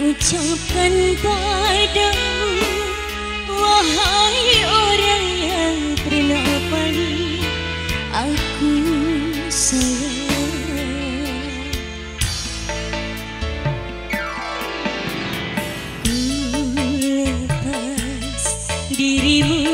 ucapkan padamu Wahai orang yang pernah paling aku sayang. Ku dirimu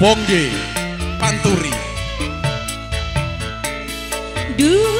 Bongge, Panturi. Dulu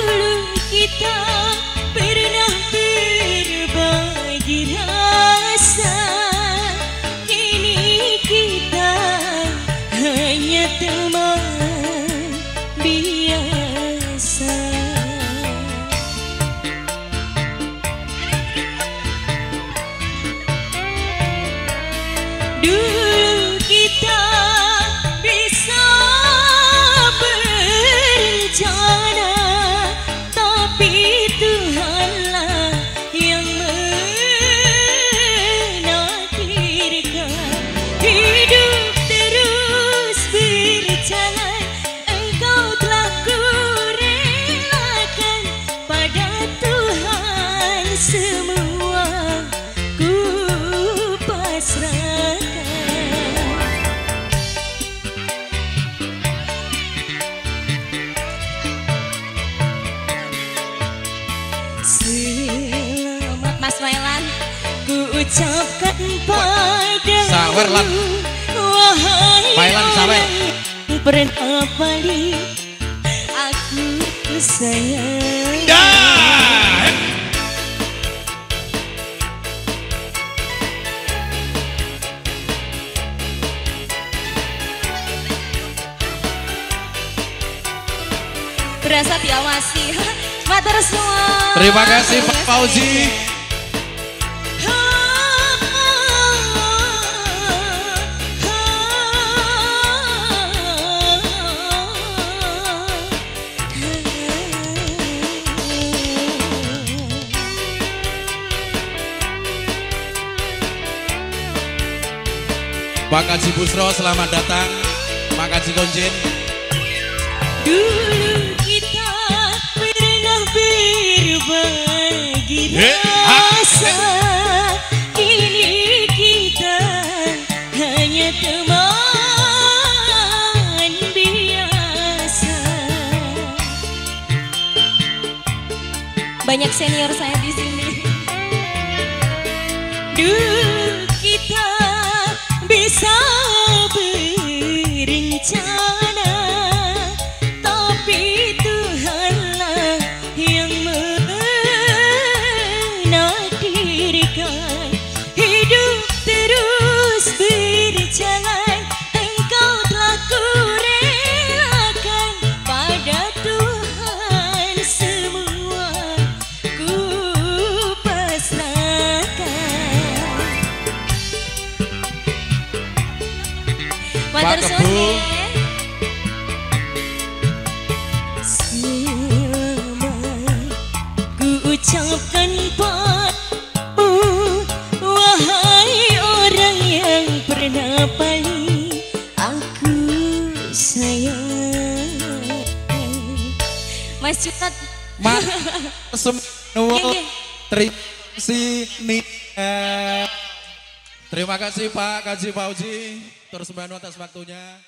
ucapkan padamu Sawer, Lan. Wahai sawer. Pernah paling Aku sayang Dah! Berasa diawasi Matur semua Terima kasih Pak Fauzi Pak Kaji Busro selamat datang. Pak Kaji Konjen Dulu kita pernah berbagi ah, rasa Kini kita hanya teman biasa. Banyak senior saya di sini. Dulu 想。Kebu. Selamat ku ucapkan padamu Wahai orang yang pernah paling aku sayang Mas Cutat Mas semua Nggih, nggih. terima kasih nih. Terima kasih Pak Kaji Fauzi. Terus Mbak atas waktunya.